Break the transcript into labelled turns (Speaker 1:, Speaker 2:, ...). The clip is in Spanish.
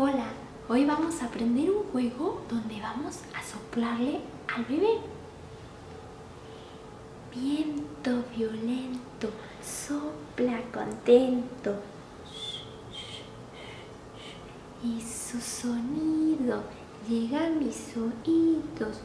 Speaker 1: Hola, hoy vamos a aprender un juego donde vamos a soplarle al bebé. Viento violento, sopla contento. Y su sonido llega a mis oídos.